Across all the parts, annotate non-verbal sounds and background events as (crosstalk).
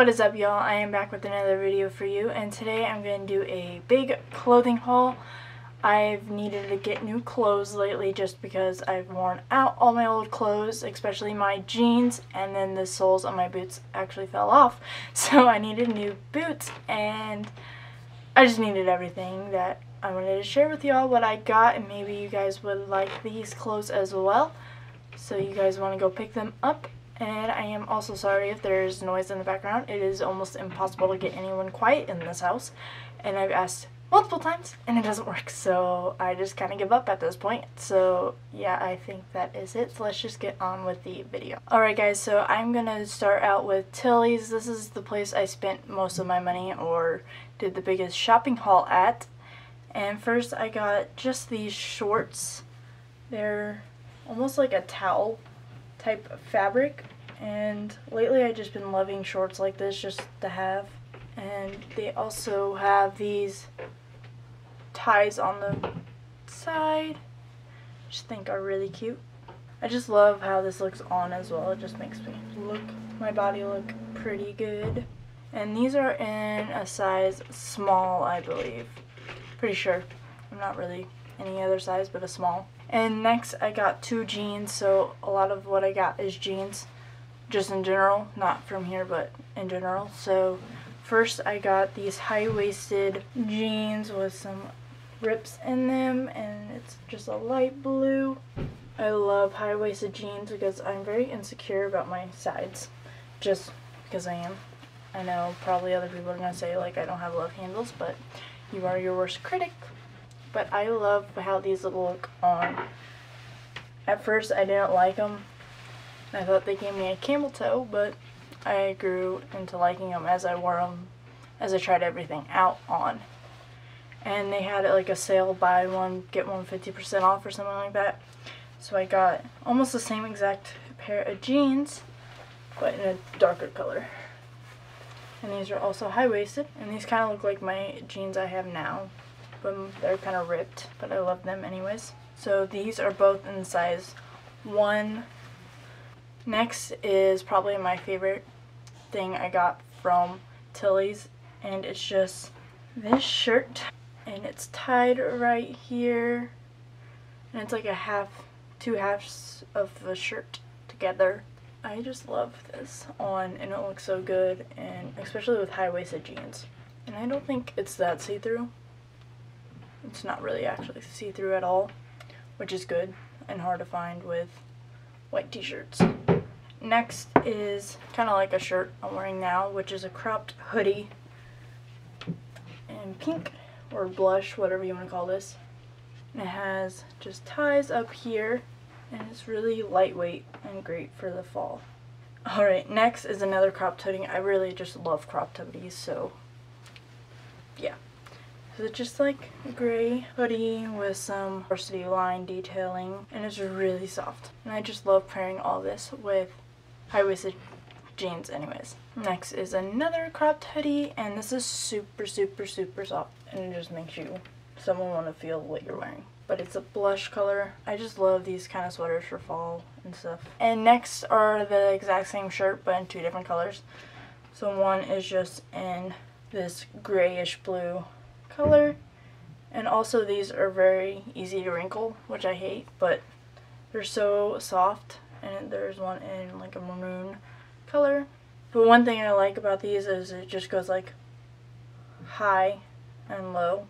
What is up y'all? I am back with another video for you and today I'm going to do a big clothing haul. I've needed to get new clothes lately just because I've worn out all my old clothes, especially my jeans, and then the soles on my boots actually fell off. (laughs) So I needed new boots and I just needed everything that I wanted to share with y'all what I got and maybe you guys would like these clothes as well. So you guys want to go pick them up and I am also sorry if there's noise in the background. It is almost impossible to get anyone quiet in this house. And I've asked multiple times and it doesn't work. So I just kind of give up at this point. So yeah, I think that is it. So let's just get on with the video. Alright guys, so I'm going to start out with Tilly's. This is the place I spent most of my money or did the biggest shopping haul at. And first I got just these shorts. They're almost like a towel type of fabric. And lately I've just been loving shorts like this just to have. And they also have these ties on the side which I think are really cute. I just love how this looks on as well. It just makes me look my body look pretty good. And these are in a size small I believe. Pretty sure. I'm not really any other size but a small and next I got two jeans, so a lot of what I got is jeans, just in general, not from here, but in general. So first I got these high-waisted jeans with some rips in them, and it's just a light blue. I love high-waisted jeans because I'm very insecure about my sides, just because I am. I know probably other people are going to say like I don't have love handles, but you are your worst critic but I love how these look on. At first I didn't like them. I thought they gave me a camel toe, but I grew into liking them as I wore them, as I tried everything out on. And they had like a sale, buy one, get one 50% off or something like that. So I got almost the same exact pair of jeans, but in a darker color. And these are also high-waisted, and these kind of look like my jeans I have now, them. They're kind of ripped, but I love them anyways. So these are both in size 1. Next is probably my favorite thing I got from Tilly's, and it's just this shirt, and it's tied right here, and it's like a half, two halves of the shirt together. I just love this on, and it looks so good, and especially with high-waisted jeans. And I don't think it's that see-through. It's not really actually see-through at all, which is good and hard to find with white t-shirts. Next is kind of like a shirt I'm wearing now, which is a cropped hoodie in pink or blush, whatever you want to call this. And it has just ties up here and it's really lightweight and great for the fall. Alright, next is another cropped hoodie. I really just love cropped hoodies, so. So it's just like a gray hoodie with some varsity line detailing and it's really soft. And I just love pairing all this with high-waisted jeans anyways. Next is another cropped hoodie and this is super super super soft and it just makes you someone want to feel what you're wearing. But it's a blush color. I just love these kind of sweaters for fall and stuff. And next are the exact same shirt but in two different colors. So one is just in this grayish blue color. And also these are very easy to wrinkle, which I hate, but they're so soft. And there's one in like a maroon color. But one thing I like about these is it just goes like high and low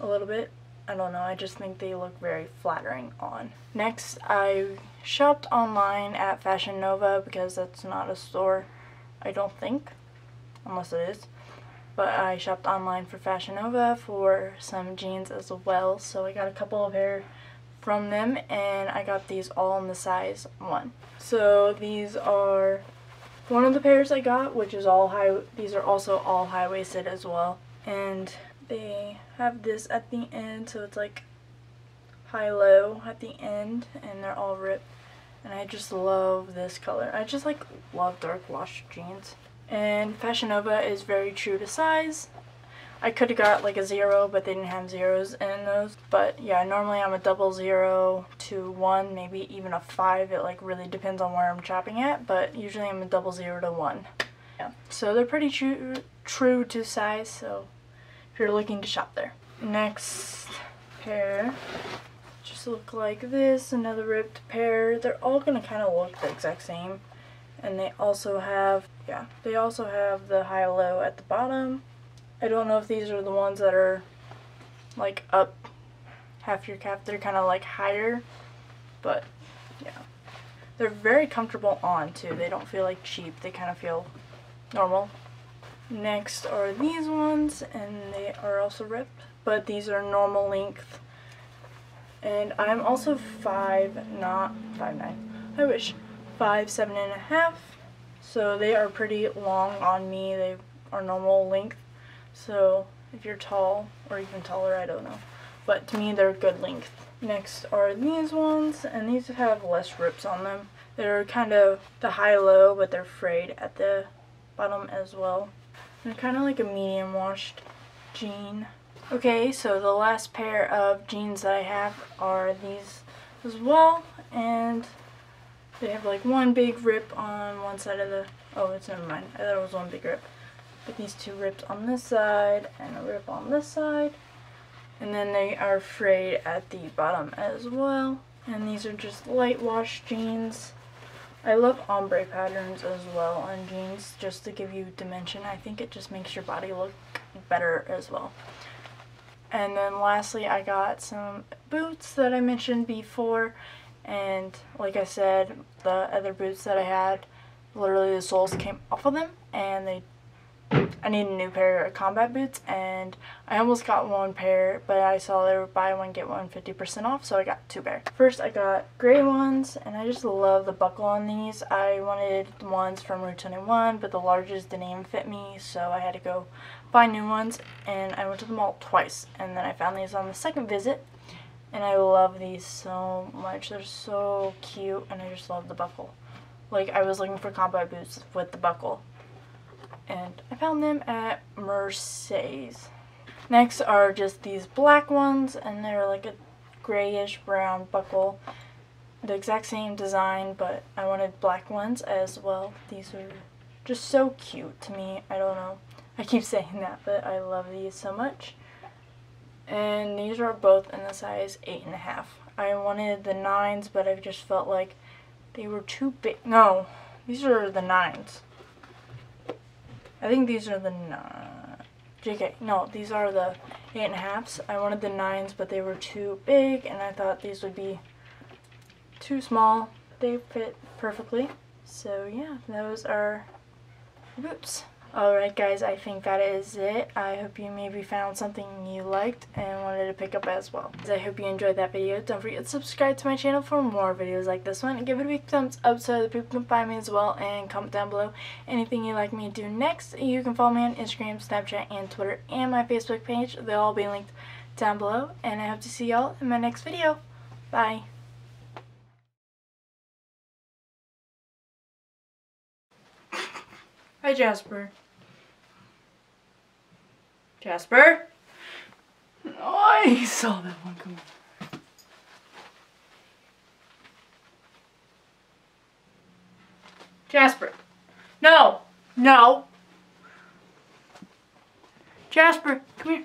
a little bit. I don't know, I just think they look very flattering on. Next, I shopped online at Fashion Nova because that's not a store, I don't think, unless it is. But I shopped online for Fashion Nova for some jeans as well. So I got a couple of pair from them and I got these all in the size 1. So these are one of the pairs I got which is all high, these are also all high-waisted as well. And they have this at the end so it's like high-low at the end and they're all ripped. And I just love this color. I just like love dark wash jeans. And Fashion Nova is very true to size. I could have got like a zero, but they didn't have zeros in those. But yeah, normally I'm a double zero to one, maybe even a five. It like really depends on where I'm shopping at, but usually I'm a double zero to one. Yeah, so they're pretty true true to size. So if you're looking to shop there. Next pair just look like this. Another ripped pair. They're all gonna kind of look the exact same. And they also have, yeah, they also have the high-low at the bottom. I don't know if these are the ones that are like up half your calf. They're kind of like higher, but yeah. They're very comfortable on too. They don't feel like cheap. They kind of feel normal. Next are these ones and they are also ripped, but these are normal length. And I'm also five, not five nine. I wish five seven and a half. So they are pretty long on me. They are normal length. So if you're tall or even taller, I don't know. But to me, they're good length. Next are these ones, and these have less rips on them. They're kind of the high-low, but they're frayed at the bottom as well. They're kind of like a medium washed jean. Okay, so the last pair of jeans that I have are these as well, and they have like one big rip on one side of the, oh, it's never mind. I thought it was one big rip. But these two ripped on this side and a rip on this side. And then they are frayed at the bottom as well. And these are just light wash jeans. I love ombre patterns as well on jeans just to give you dimension. I think it just makes your body look better as well. And then lastly I got some boots that I mentioned before and like I said the other boots that I had literally the soles came off of them and they I need a new pair of combat boots and I almost got one pair but I saw they were buy one get one 50% off so I got two pair. First I got gray ones and I just love the buckle on these. I wanted the ones from Rue 21 but the largest didn't even fit me so I had to go buy new ones and I went to the mall twice and then I found these on the second visit and I love these so much. They're so cute and I just love the buckle. Like I was looking for combat boots with the buckle and I found them at Maurices. Next are just these black ones and they're like a grayish brown buckle. The exact same design but I wanted black ones as well. These are just so cute to me. I don't know. I keep (laughs) saying that but I love these so much. And these are both in the size 8.5. I wanted the 9s but I just felt like they were too big. No, these are the 9s. I think these are the nine. JK, no, these are the eight and a halfs. I wanted the nines, but they were too big, and I thought these would be too small. They fit perfectly. So yeah, those are boots. Alright guys, I think that is it. I hope you maybe found something you liked and wanted to pick up as well. I hope you enjoyed that video. Don't forget to subscribe to my channel for more videos like this one. Give it a big thumbs up so other people can find me as well and comment down below anything you'd like me to do next. You can follow me on Instagram, Snapchat, and Twitter and my Facebook page. They'll all be linked down below and I hope to see y'all in my next video. Bye. Hi Jasper. Jasper? Oh, I saw that one coming. Jasper. No. No. Jasper, come here.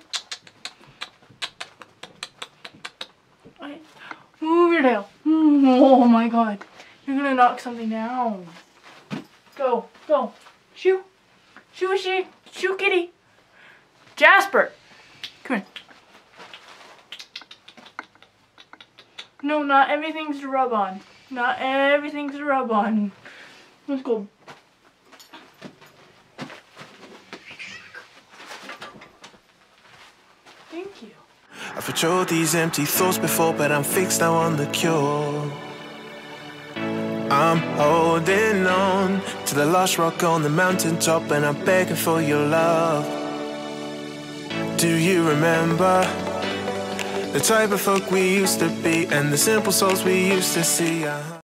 Move your tail. Oh my god. You're gonna knock something down. Go, go. Shoo. Shoo, shoo, shoo, kitty. Jasper! Come here. No, not everything's to rub on. Not everything's to rub on. Let's go. Thank you. I've patrolled these empty thoughts before, but I'm fixed now on the cure. I'm holding on to the last rock on the mountaintop, and I'm begging for your love. Do you remember the type of folk we used to be and the simple souls we used to see? Uh -huh.